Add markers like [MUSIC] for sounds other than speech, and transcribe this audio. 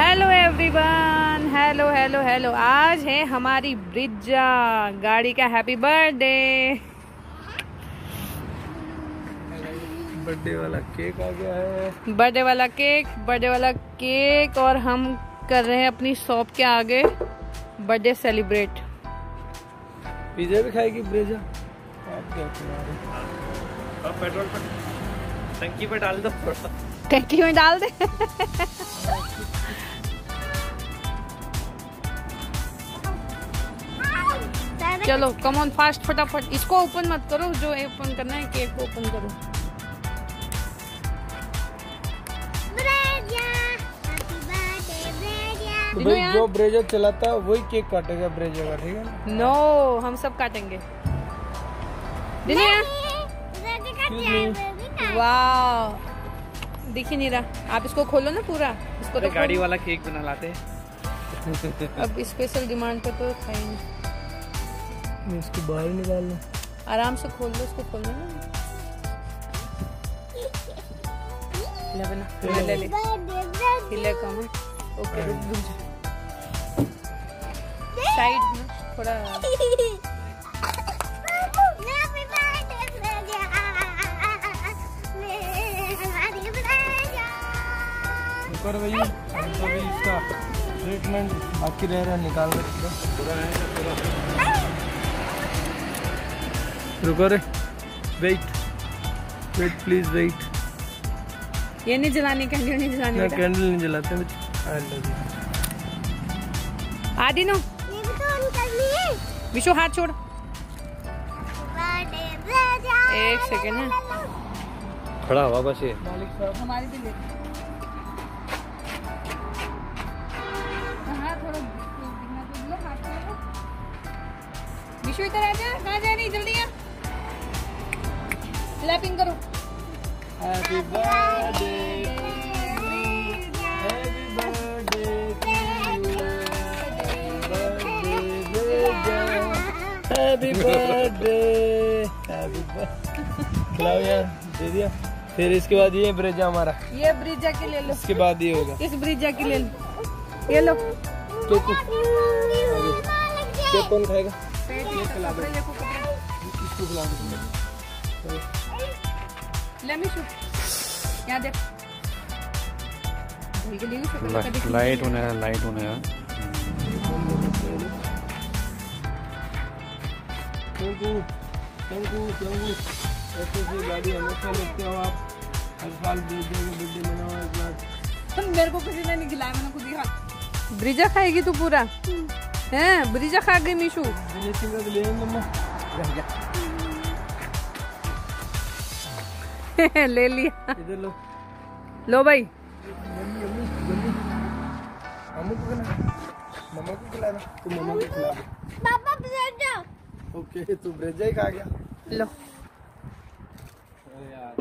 Hello everyone hello hello hello आज है हमारी ब्रिजा गाड़ी का हैप्पी बर्थडे बर्थडे वाला केक आ गया है। बर्थडे वाला केक बर्थडे वाला केक और हम कर रहे हैं अपनी शॉप के आगे बर्थडे सेलिब्रेट पिज्जा भी खाएगी ब्रेजा आप क्या खिला रहे अब पेट्रोल पर टंकी पे डाल दो। टैंकी में डाल दे। [LAUGHS] चलो कम ऑन फास्ट फटाफट। इसको ओपन मत करो जो ओपन करना है केक को ओपन करो। तो भाई जो ब्रेजा चलाता है वही केक काटेगा ब्रेजा का ठीक है ना? हम सब काटेंगे। दिनिया वाह दिख ही नहीं रहा। आप इसको खोलो ना पूरा। इसको तो गाड़ी वाला केक बना लाते अब स्पेशल डिमांड पे तो खाएँगे मैं इसको बाहर निकाल निकालना आराम से खोल लो इसको खोल लो ना ले बना ले ले ले। कम ओके रुक रुक जा। साइड में थोड़ा हम तो अभी इसका ट्रीटमेंट बाकी रह रहा है निकाल रहे पूरा। रुको रे। वेट वेट प्लीज़ वेट ये नहीं जलानी कैंडल नहीं जलानी ना कैंडल नहीं जलाते हैं। I love you. Adi no Vishu हाथ छोड़। एक सेकेंड है। खड़ा हुआ बस ये। मालिक साहब हमारी भी ले। हाँ, थोड़ा दिखना तो दो, हाथ छोड़ो। विशु इधर आ जा कहाँ जा रही जल्दी आ। क्लैपिंग करो। Happy birthday happy birthday happy birthday happy खिलाओ यार दे दिया। फिर इसके बाद ये ब्रेजा हमारा। ये ब्रिजा के ले लो। इसके बाद ये होगा। इस ब्रिजा के ले लो। ये लो। केक केक कौन खाएगा? इसको खिला दो। ले मिशु यहाँ देख। भूल के लिए लाइट होने लाइट होने thank you thank you thank you ऐसे से गाड़ी हमेशा लेते हो आप। हर साल बर्थडे के बर्थडे मनाओ एक बार। मेरे को किसी ने नहीं खिलाया मैंने खुद ही खा। ब्रिजा खाएगी तू पूरा? हैं ब्रिजा खा गई मीशू। ले मम्मा [LAUGHS] ले लिया। इधर लो। लो भाई। मम्मी मम्मी मम्मी मम्मी को को खिलाना। तू को खिला। दे। ओके तू ब्रेजा ही खा गया। लो। अरे यार